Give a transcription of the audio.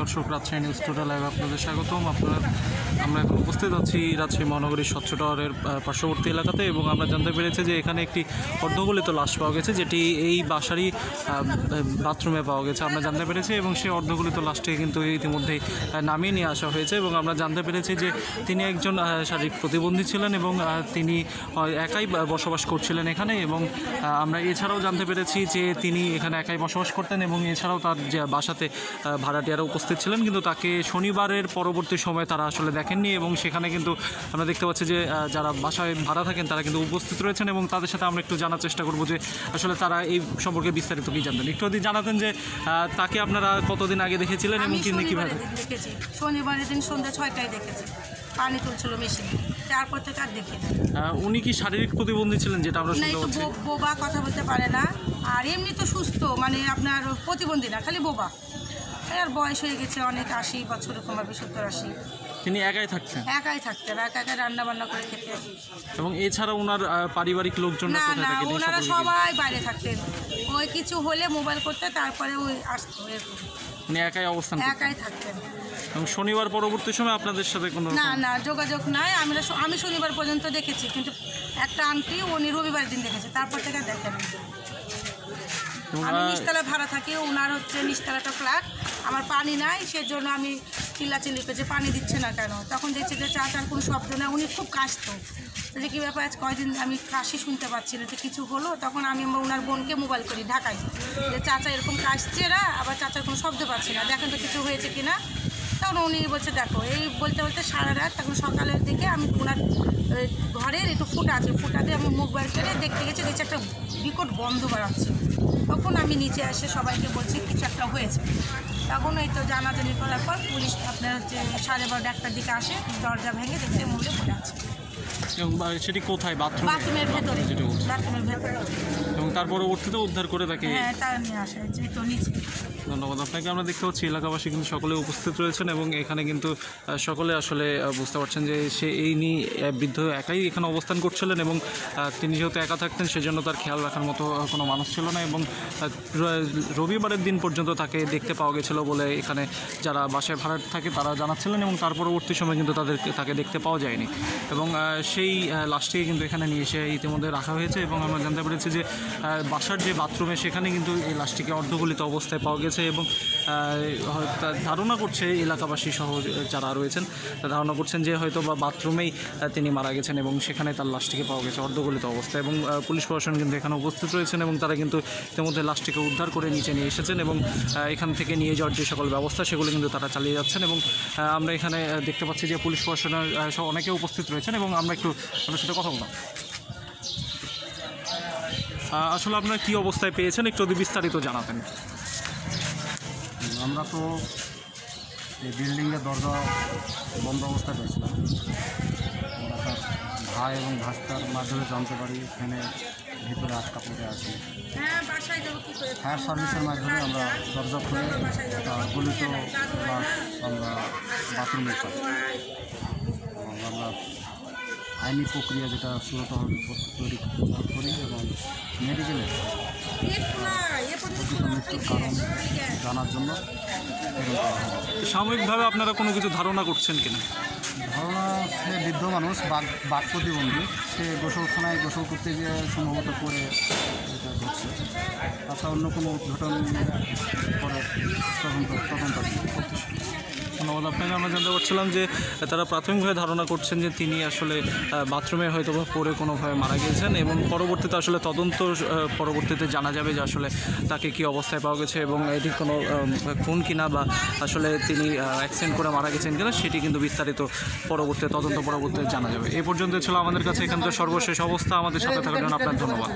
দর্শক, Rajshahi news total live আপনাদের স্বাগতম। আপনারা, আমরা এখন উপস্থিত আছি রাজশাহী মহানগরীর স্বচ্ছ টাওয়ারের পার্শ্ববর্তী এলাকাতে এবং আমরা জানতে পেরেছি যে এখানে একটি অর্ধগলিত লাশ পাওয়া গেছে, যেটি এই বাসারই বাথরুমে পাওয়া গেছে। আমরা জানতে পেরেছি এবং সেই অর্ধগলিত লাশটি কিন্তু ইতিমধ্যেই নামিয়ে নিয়ে আসা হয়েছে এবং আমরা জানতে পেরেছি যে তিনি একজন শারীরিক প্রতিবন্ধী ছিলেন এবং তিনি একাই বসবাস করছিলেন এখানে এবং আমরা এছাড়াও জানতে পেরেছি যে তিনি এখানে একাই বসবাস করতেন এবং এছাড়াও তার যে বাসাতে ভাড়াটিয়ারা উপস্থিত ছিলেন কিন্তু তাকে শনিবারের পরবর্তী সময়ে তারা আসলে দেখেননি এবং সেখানে কিন্তু আমরা দেখতে পাচ্ছি যে যারা বাসায় ভাড়া থাকেন তারা কিন্তু উপস্থিত রয়েছেন এবং তাদের সাথে আমরা একটু জানার চেষ্টা করব যে আসলে তারা এই সম্পর্কে বিস্তারিত কী জানতেন? একটু যদি জানাতেন যে তাকে আপনারা কতদিন আগে দেখেছিলেন এবং তিনি কীভাবে? দেখেছি। শনিবারের দিন সন্ধ্যা ছয়টায় দেখেছি। পানি তুলছিল মেশিন তারপর থেকে আর দেখি উনি কি শারীরিক প্রতিবন্ধী ছিলেন যেটা আমরা শুনতে পাচ্ছি? বোবা কথা বলতে পারে না। আর এমনি তো সুস্থ মানে আপনার প্রতিবন্ধী না খালি বোবা। আর বয়স হয়ে গেছে অনেক আশি বছর এরকম হবে সত্তর আশি। তিনি একাই থাকতেন? একাই থাকতেন একা একা রান্না বান্না করে খেতে। এবং এছাড়া ওনার আহ, পারিবারিক লোকজন না কোথায় না থাকেন এই ওনারা সবাই বাইরে থাকতেন। ওই কিছু হলে মোবাইল করতে তারপরে ওই আসতো। এরকম উনি একাই অবস্থান করতেন? একাই থাকতেন। এবং শনিবার পরবর্তী সময় আপনাদের সাথে কোনো না রকম- না যোগাযোগ নাই। আমরা আমি শনিবার পর্যন্ত দেখেছি কিন্তু একটা আন্টি উনি রবিবার দিন দেখেছে তারপর থেকে দেখেন। আমি নিস্তলা নিচতলা ভাড়া থাকি ওনার হচ্ছে নিস্তলাটা ফ্ল্যাট আমার পানি নাই সেজন্য আমি চিল্লাচিল্লি করছি পানি দিচ্ছে না কেন? তখন দেখছি যে চা চাচার কোনো শব্দ না উনি খুব কাশতো। যে কী ব্যাপার আজ কয়দিন আমি কাশি শুনতে পাচ্ছি না যে কিছু হলো? তখন আমি আমার ওনার বোনকে মোবাইল করি ঢাকায়। যে চাচা এরকম কাশছে না আবার চাচার কোনো শব্দ পাচ্ছি না। দেখেন তো কিছু হয়েছে কি না তখন উনি বলছে দেখো এই বলতে বলতে সারা রাত তখন সকালের দিকে আমি ওনার ওই ঘরের একটু ফুটা আছে ফুটা দিয়ে আমি মুখ বার করে দেখতে গেছি দেখছি একটা বিকট বন্ধ বাড়াচ্ছে তখন আমি নিচে এসে সবাইকে বলছি কিছু একটা হয়েছে। তখন এই তো জানাজানি করার পর পুলিশ আপনার হচ্ছে সাড়ে বারোটা একটার দিকে আসে দরজা ভেঙে দেখতে মরে পড়ে আছে। সেটি কোথায়? বাথরুম? বাথরুমের ভেতরে। বাথরুমের ভেতরে। এবং তার পরবর্তীতে উদ্ধার করে তাকে হ্যাঁ তার নিয়ে আসা হয়েছে তো নিচে। ধন্যবাদ। আপনাকে আমরা দেখতে পাচ্ছি, এলাকাবাসী কিন্তু সকলে উপস্থিত রয়েছেন এবং এখানে কিন্তু সকলে আসলে বুঝতে পারছেন যে সে এই নিয়ে বৃদ্ধ একাই এখানে অবস্থান করছিলেন এবং তিনি যেহেতু একা থাকতেন সেজন্য তার খেয়াল রাখার মতো কোনো মানুষ ছিল না এবং রবিবারের দিন পর্যন্ত তাকে দেখতে পাওয়া গেছিল বলে এখানে যারা বাসায় ভাড়া থাকে তারা জানাচ্ছিলেন এবং তার পরবর্তী সময় কিন্তু তাদের তাকে দেখতে পাওয়া যায়নি। এবং সেই লাশটিকে কিন্তু এখানে নিয়ে এসে ইতিমধ্যে রাখা হয়েছে এবং আমরা জানতে পেরেছি যে বাসার যে বাথরুমে সেখানে কিন্তু এই লাশটিকে অর্ধগলিত অবস্থায় পাওয়া গেছে এবং আহ, ধারণা করছে এলাকাবাসী সহ যারা রয়েছেন ধারণা করছেন যে হয়তো বা বাথরুমেই তিনি মারা গেছেন এবং সেখানে তার লাশটিকে পাওয়া গেছে অর্ধগলিত অবস্থায় এবং পুলিশ প্রশাসন কিন্তু এখানে উপস্থিত রয়েছেন এবং তারা কিন্তু ইতিমধ্যে লাশটিকে উদ্ধার করে নিচে নিয়ে এসেছেন এবং এখান থেকে নিয়ে যাওয়ার যে সকল ব্যবস্থা সেগুলো কিন্তু তারা চালিয়ে যাচ্ছেন এবং আমরা এখানে দেখতে পাচ্ছি যে পুলিশ প্রশাসনের সহ অনেকে উপস্থিত রয়েছেন এবং আমরা একটু আপনার সাথে কথা বললাম। আসলে আপনারা কী অবস্থায় পেয়েছেন? একটু যদি বিস্তারিত জানাতেন। আমরা তো এই বিল্ডিংয়ের দরজা বন্ধ অবস্থায় পেয়েছিলাম আমরা তার ভাই এবং ভাস্তার মাধ্যমে জানতে পারি এখানে ভিতরে আটকা পড়ে আছে। হ্যাঁ ফায়ার সার্ভিসের মাধ্যমে আমরা দরজা খুলে তার গলিত আমরা বাথরুমে পাই। আমরা আইনি প্রক্রিয়া যেটা হবে তৈরি করি এবং মেডিকেলে মৃত্যুর কারণ জানার জন্য করা। সাময়িকভাবে আপনারা কোনো কিছু ধারণা করছেন কিনা? ধারণা সে বৃদ্ধ মানুষ বাঘ বাঘ প্রতিবন্ধী। সে গোসলখানায় গোসল করতে গিয়ে সম্ভবত করে এটা তাছাড়া অন্য কোনো উদ্ঘটন পরে তদন্ত তদন্ত করতেছে ধন্যবাদ। আপনাকে আমরা জানতে পারছিলাম যে তারা প্রাথমিকভাবে ধারণা করছেন যে তিনি আসলে বাথরুমে হয়তো পড়ে কোনোভাবে মারা গেছেন এবং পরবর্তীতে আসলে তদন্ত পরবর্তীতে জানা যাবে যে আসলে তাকে কি অবস্থায় পাওয়া গেছে এবং এটি কোনো খুন কিনা বা আসলে তিনি অ্যাক্সিডেন্ট করে মারা গেছেন কিনা সেটি কিন্তু বিস্তারিত পরবর্তী, তদন্ত পরবর্তীতে জানা যাবে। এই পর্যন্ত ছিল আমাদের কাছে এখানকার সর্বশেষ অবস্থা। আমাদের সাথে থাকার জন্য আপনার ধন্যবাদ।